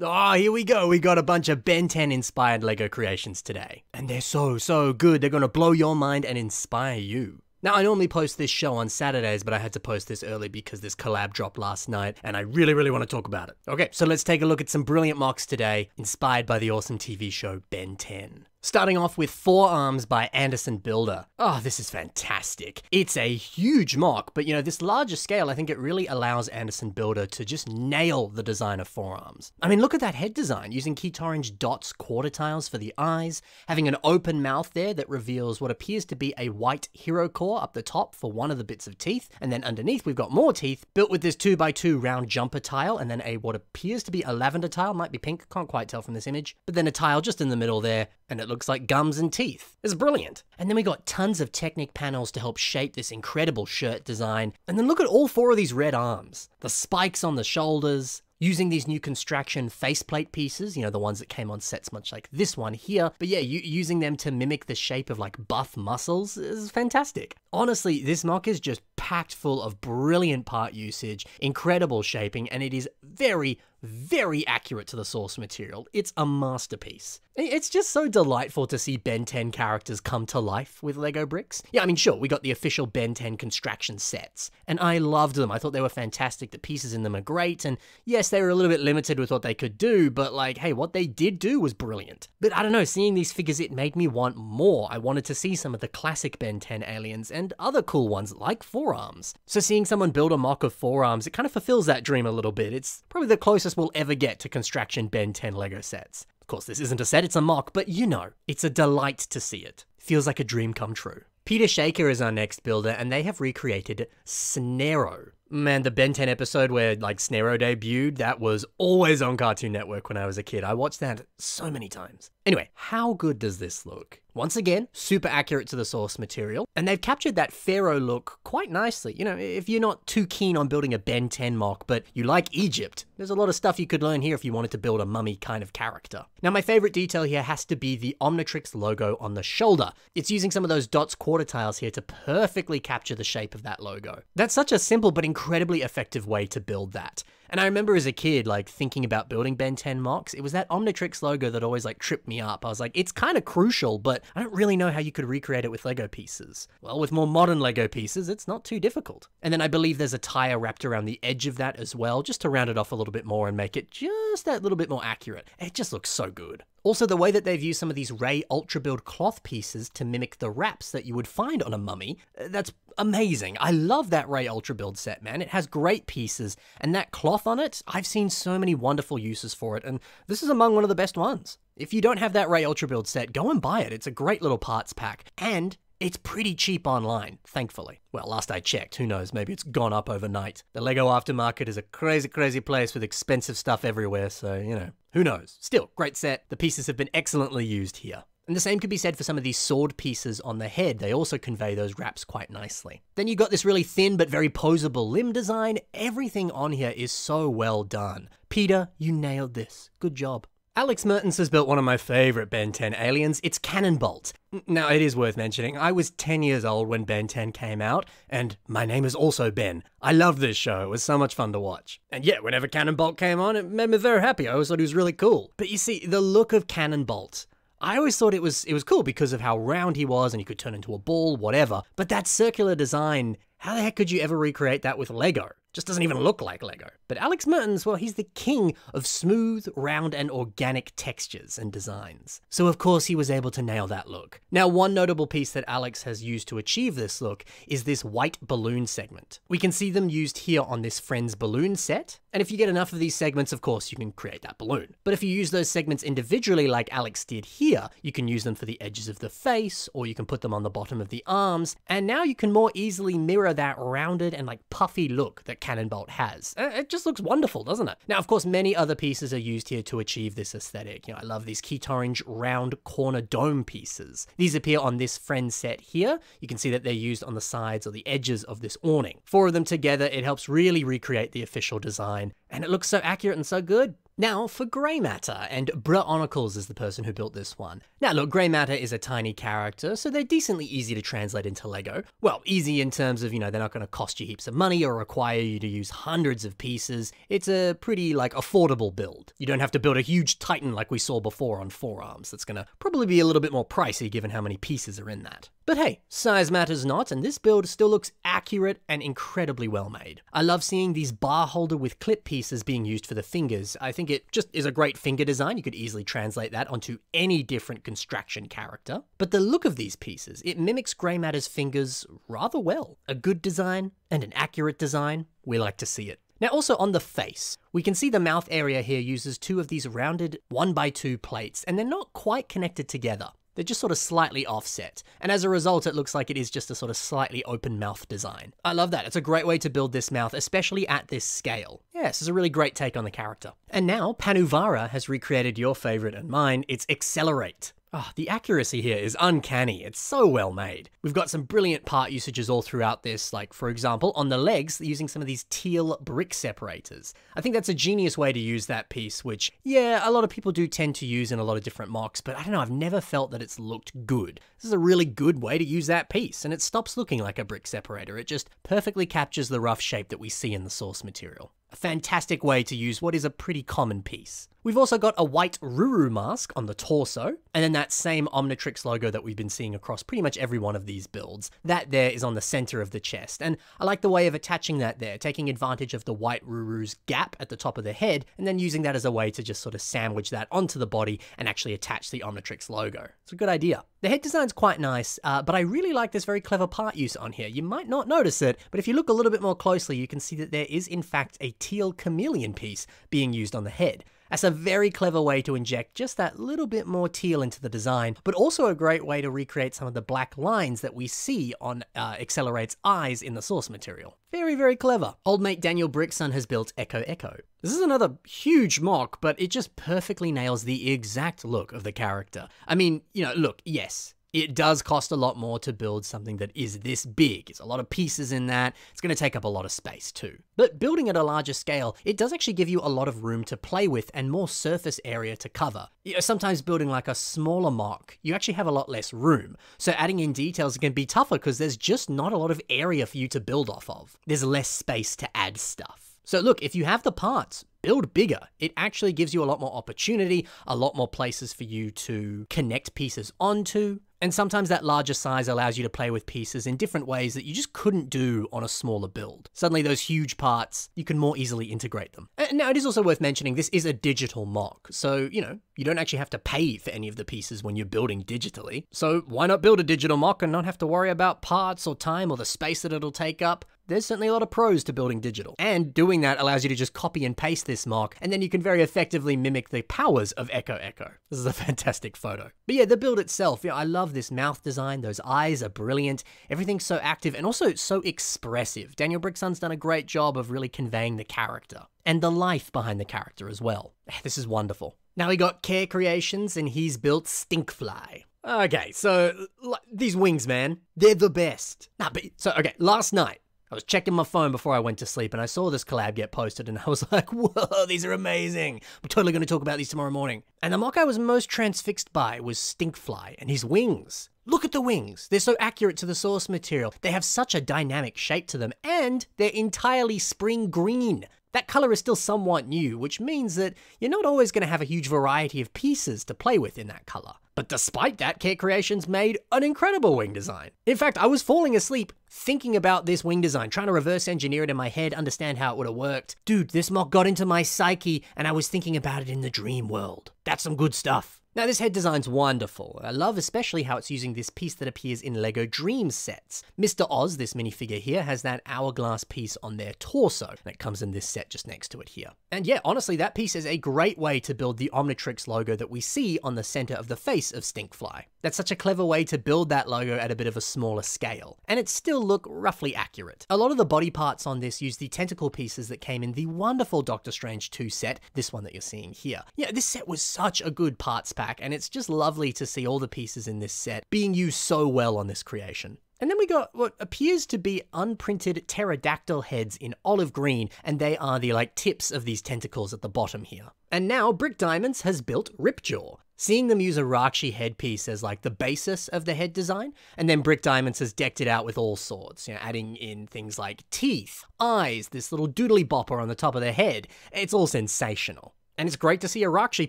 Oh, here we go. We got a bunch of Ben 10 inspired LEGO creations today. And they're so, so good. They're gonna blow your mind and inspire you. Now, I normally post this show on Saturdays, but I had to post this early because this collab dropped last night, and I really, really want to talk about it. Okay, so let's take a look at some brilliant MOCs today, inspired by the awesome TV show Ben 10. Starting off with Four Arms by Anderson Builder. Oh, this is fantastic. It's a huge mock, but you know, this larger scale, I think it really allows Anderson Builder to just nail the design of Four Arms. I mean, look at that head design, using Keytorange dots quarter tiles for the eyes, having an open mouth there that reveals what appears to be a white hero core up the top for one of the bits of teeth, and then underneath we've got more teeth, built with this 2x2 round jumper tile, and then a what appears to be a lavender tile, might be pink, can't quite tell from this image, but then a tile just in the middle there, and it looks like gums and teeth. It's brilliant. And then we got tons of Technic panels to help shape this incredible shirt design. And then look at all four of these red arms. The spikes on the shoulders, using these new Constraction faceplate pieces, you know, the ones that came on sets much like this one here. But yeah, using them to mimic the shape of like buff muscles is fantastic. Honestly, this mock is just packed full of brilliant part usage, incredible shaping, and it is very, very accurate to the source material. It's a masterpiece. It's just so delightful to see Ben 10 characters come to life with Lego bricks. Yeah, I mean, sure, we got the official Ben 10 Constraction sets, and I loved them. I thought they were fantastic. The pieces in them are great, and yes, they were a little bit limited with what they could do, but like, hey, what they did do was brilliant. But I don't know, seeing these figures, it made me want more. I wanted to see some of the classic Ben 10 aliens and other cool ones like Four Arms. So seeing someone build a mock of Four Arms, it kind of fulfills that dream a little bit. It's probably the closest we'll ever get to Constraction Ben 10 Lego sets. Of course, this isn't a set, it's a mock, but you know, it's a delight to see it. Feels like a dream come true. Peter Shaker is our next builder, and they have recreated Snare-Oh. Man, the Ben 10 episode where like Snare-Oh debuted, that was always on Cartoon Network when I was a kid. I watched that so many times. Anyway, how good does this look? Once again, super accurate to the source material, and they've captured that pharaoh look quite nicely. You know, if you're not too keen on building a Ben 10 mock, but you like Egypt, there's a lot of stuff you could learn here if you wanted to build a mummy kind of character. Now, my favorite detail here has to be the Omnitrix logo on the shoulder. It's using some of those dots quarter tiles here to perfectly capture the shape of that logo. That's such a simple but incredibly effective way to build that. And I remember as a kid, like thinking about building Ben 10 MOCs, it was that Omnitrix logo that always like tripped me up. I was like, it's kind of crucial, but I don't really know how you could recreate it with Lego pieces. Well, with more modern Lego pieces, it's not too difficult. And then I believe there's a tire wrapped around the edge of that as well, just to round it off a little bit more and make it just that little bit more accurate. It just looks so good. Also, the way that they've used some of these Ray Ultra Build cloth pieces to mimic the wraps that you would find on a mummy, uh, that's amazing. I love that Ray Ultra Build set, man. It has great pieces, and that cloth on it, I've seen so many wonderful uses for it, and this is among one of the best ones. If you don't have that Ray Ultra Build set, go and buy it. It's a great little parts pack, and it's pretty cheap online, thankfully. Well, last I checked, who knows, maybe it's gone up overnight. The LEGO aftermarket is a crazy, crazy place with expensive stuff everywhere, so, you know, who knows? Still, great set. The pieces have been excellently used here. And the same could be said for some of these sword pieces on the head. They also convey those wraps quite nicely. Then you got this really thin but very posable limb design. Everything on here is so well done. Peter, you nailed this. Good job. Alex Mertens has built one of my favourite Ben 10 aliens. It's Cannonbolt. Now, it is worth mentioning, I was 10 years old when Ben 10 came out, and my name is also Ben. I loved this show, it was so much fun to watch. And yeah, whenever Cannonbolt came on, it made me very happy. I always thought he was really cool. But you see, the look of Cannonbolt, I always thought it was it was cool because of how round he was and he could turn into a ball, whatever. But that circular design, how the heck could you ever recreate that with Lego? Just doesn't even look like Lego. But Alex Mertens, well, he's the king of smooth, round, and organic textures and designs. So of course he was able to nail that look. Now, one notable piece that Alex has used to achieve this look is this white balloon segment. We can see them used here on this Friends balloon set, and if you get enough of these segments, of course, you can create that balloon. But if you use those segments individually like Alex did here, you can use them for the edges of the face, or you can put them on the bottom of the arms, and now you can more easily mirror that rounded and like puffy look that Cannonbolt has. Uh, it just looks wonderful, doesn't it? Now, of course, many other pieces are used here to achieve this aesthetic. You know, I love these Keytorange round corner dome pieces. These appear on this friend set here. You can see that they're used on the sides or the edges of this awning. Four of them together, it helps really recreate the official design, and it looks so accurate and so good. Now, for Grey Matter, and Bruh Onicles is the person who built this one. Now, look, Grey Matter is a tiny character, so they're decently easy to translate into LEGO. Well, easy in terms of, you know, they're not going to cost you heaps of money or require you to use hundreds of pieces. It's a pretty, like, affordable build. You don't have to build a huge Titan like we saw before on Four Arms. That's going to probably be a little bit more pricey given how many pieces are in that. But hey, size matters not, and this build still looks accurate and incredibly well made. I love seeing these bar holder with clip pieces being used for the fingers. I think it just is a great finger design. You could easily translate that onto any different Constraction character. But the look of these pieces, it mimics Grey Matter's fingers rather well. A good design and an accurate design, we like to see it. Now also on the face, we can see the mouth area here uses two of these rounded 1x2 plates and they're not quite connected together. They're just sort of slightly offset, and as a result, it looks like it is just a sort of slightly open mouth design. I love that. It's a great way to build this mouth, especially at this scale. Yes, it's a really great take on the character. And now, Panuvara has recreated your favorite and mine, it's XLR8. Oh, the accuracy here is uncanny. It's so well made. We've got some brilliant part usages all throughout this, like, for example, on the legs, using some of these teal brick separators. I think that's a genius way to use that piece, which, yeah, a lot of people do tend to use in a lot of different MOCs, but I don't know, I've never felt that it's looked good. This is a really good way to use that piece, and it stops looking like a brick separator. It just perfectly captures the rough shape that we see in the source material. A fantastic way to use what is a pretty common piece. We've also got a white Ruru mask on the torso, and then that same Omnitrix logo that we've been seeing across pretty much every one of these builds. That there is on the center of the chest, and I like the way of attaching that there, taking advantage of the white Ruru's gap at the top of the head, and then using that as a way to just sort of sandwich that onto the body and actually attach the Omnitrix logo. It's a good idea. The head design's quite nice, uh, but I really like this very clever part use on here. You might not notice it, but if you look a little bit more closely, you can see that there is in fact a teal chameleon piece being used on the head. That's a very clever way to inject just that little bit more teal into the design, but also a great way to recreate some of the black lines that we see on uh, XLR8's eyes in the source material. Very, very clever. Old mate Daniel Brickson has built Echo Echo. This is another huge mock, but it just perfectly nails the exact look of the character. I mean, you know, look, yes, it does cost a lot more to build something that is this big. It's a lot of pieces in that. It's going to take up a lot of space too. But building at a larger scale, it does actually give you a lot of room to play with and more surface area to cover. You know, sometimes building like a smaller mock, you actually have a lot less room. So adding in details can be tougher because there's just not a lot of area for you to build off of. There's less space to add stuff. So look, if you have the parts, build bigger. It actually gives you a lot more opportunity, a lot more places for you to connect pieces onto, and sometimes that larger size allows you to play with pieces in different ways that you just couldn't do on a smaller build. Suddenly those huge parts, you can more easily integrate them. And now it is also worth mentioning this is a digital mock, so you know, you don't actually have to pay for any of the pieces when you're building digitally. So why not build a digital mock and not have to worry about parts or time or the space that it'll take up? There's certainly a lot of pros to building digital. And doing that allows you to just copy and paste this mock, and then you can very effectively mimic the powers of Echo Echo. This is a fantastic photo. But yeah, the build itself, yeah, I love this mouth design. Those eyes are brilliant. Everything's so active and also so expressive. Daniel Brickson's done a great job of really conveying the character and the life behind the character as well. This is wonderful. Now we got Care Creations and he's built Stinkfly. Okay, so these wings, man, they're the best. Nah, but so okay, last night I was checking my phone before I went to sleep and I saw this collab get posted and I was like, whoa, these are amazing. I'm totally going to talk about these tomorrow morning. And the mock I was most transfixed by was Stinkfly and his wings. Look at the wings. They're so accurate to the source material. They have such a dynamic shape to them and they're entirely spring green. That color is still somewhat new, which means that you're not always going to have a huge variety of pieces to play with in that color. But despite that, Care Creations made an incredible wing design. In fact, I was falling asleep thinking about this wing design, trying to reverse engineer it in my head, understand how it would have worked. Dude, this mock got into my psyche and I was thinking about it in the dream world. That's some good stuff. Now this head design's wonderful. I love especially how it's using this piece that appears in LEGO DREAMZzz sets. Mr. Oz, this minifigure here, has that hourglass piece on their torso, it comes in this set just next to it here. And yeah, honestly, that piece is a great way to build the Omnitrix logo that we see on the center of the face of Stinkfly. That's such a clever way to build that logo at a bit of a smaller scale, and it still look roughly accurate. A lot of the body parts on this use the tentacle pieces that came in the wonderful Doctor Strange 2 set, this one that you're seeing here. Yeah, this set was such a good parts pack pack, and it's just lovely to see all the pieces in this set being used so well on this creation. And then we got what appears to be unprinted pterodactyl heads in olive green, and they are the like tips of these tentacles at the bottom here. And now Brick Diamonds has built Ripjaw. Seeing them use a Rahkshi headpiece as like the basis of the head design, and then Brick Diamonds has decked it out with all sorts, you know, adding in things like teeth, eyes, this little doodly bopper on the top of the head. It's all sensational. And it's great to see a Rahkshi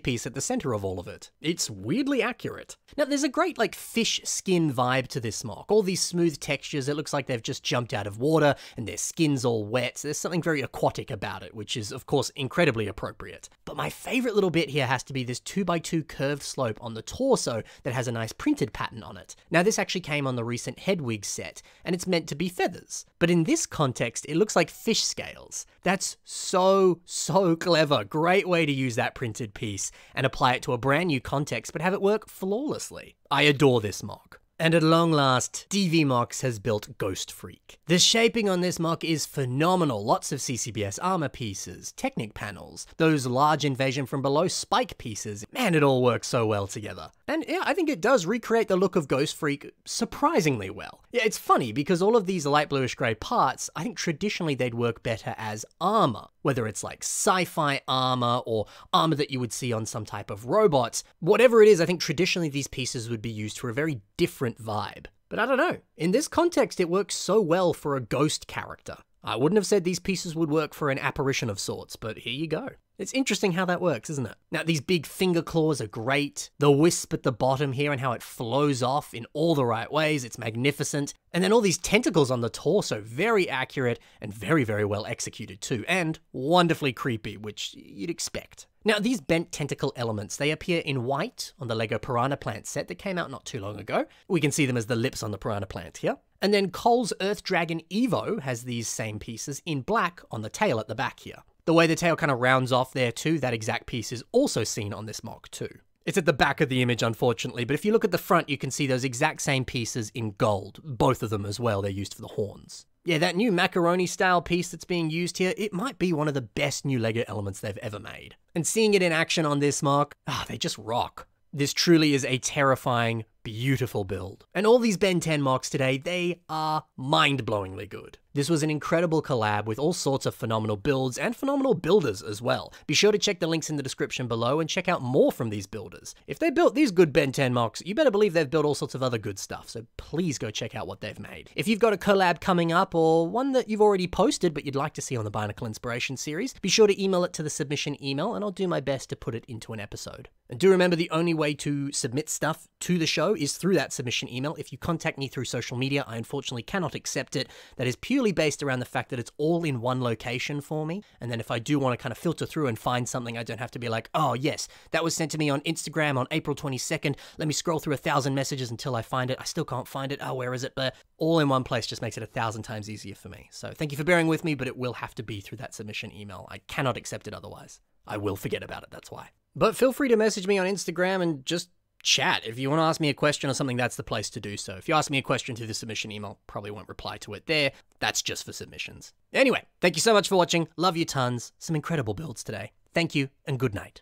piece at the center of all of it. It's weirdly accurate. Now, there's a great, like, fish skin vibe to this MOC. All these smooth textures, it looks like they've just jumped out of water, and their skin's all wet. So there's something very aquatic about it, which is, of course, incredibly appropriate. But my favorite little bit here has to be this 2x2 curved slope on the torso that has a nice printed pattern on it. Now, this actually came on the recent Hedwig set, and it's meant to be feathers. But in this context, it looks like fish scales. That's so, so clever. Great way to use that printed piece and apply it to a brand new context, but have it work flawlessly. I adore this MOC. And at long last, DV MOCs has built Ghostfreak. The shaping on this mock is phenomenal. Lots of CCBS armor pieces, Technic panels, those large invasion from below spike pieces. Man, it all works so well together. And yeah, I think it does recreate the look of Ghostfreak surprisingly well. Yeah, it's funny because all of these light bluish grey parts, I think traditionally they'd work better as armor. Whether it's like sci-fi armor or armor that you would see on some type of robots. Whatever it is, I think traditionally these pieces would be used for a very different vibe. But I don't know. In this context, it works so well for a ghost character. I wouldn't have said these pieces would work for an apparition of sorts, but here you go. It's interesting how that works, isn't it? Now, these big finger claws are great. The wisp at the bottom here and how it flows off in all the right ways, it's magnificent. And then all these tentacles on the torso, very accurate and very, very well executed too, and wonderfully creepy, which you'd expect. Now, these bent tentacle elements, they appear in white on the LEGO Piranha Plant set that came out not too long ago. We can see them as the lips on the Piranha Plant here. And then Cole's Earth Dragon Evo has these same pieces in black on the tail at the back here. The way the tail kind of rounds off there too, that exact piece is also seen on this MOC too. It's at the back of the image, unfortunately, but if you look at the front, you can see those exact same pieces in gold. Both of them as well, they're used for the horns. Yeah, that new macaroni style piece that's being used here, it might be one of the best new LEGO elements they've ever made. And seeing it in action on this Mark, ah, they just rock. This truly is a terrifying, beautiful build. And all these Ben 10 MOCs today, they are mind-blowingly good. This was an incredible collab with all sorts of phenomenal builds and phenomenal builders as well. Be sure to check the links in the description below and check out more from these builders. If they built these good Ben 10 MOCs, you better believe they've built all sorts of other good stuff, so please go check out what they've made. If you've got a collab coming up or one that you've already posted but you'd like to see on the Bionicle Inspiration series, be sure to email it to the submission email and I'll do my best to put it into an episode. And do remember the only way to submit stuff to the show is through that submission email. If you contact me through social media, I unfortunately cannot accept it. That is purely based around the fact that it's all in one location for me. And then if I do want to kind of filter through and find something, I don't have to be like, oh, yes, that was sent to me on Instagram on April 22nd. Let me scroll through a thousand messages until I find it. I still can't find it. Oh, where is it? But all in one place just makes it a thousand times easier for me. So thank you for bearing with me, but it will have to be through that submission email. I cannot accept it otherwise. I will forget about it, that's why. But feel free to message me on Instagram and just chat. If you want to ask me a question or something, that's the place to do so. If you ask me a question through the submission email, probably won't reply to it there. That's just for submissions. Anyway, thank you so much for watching. Love you tons. Some incredible builds today. Thank you and good night.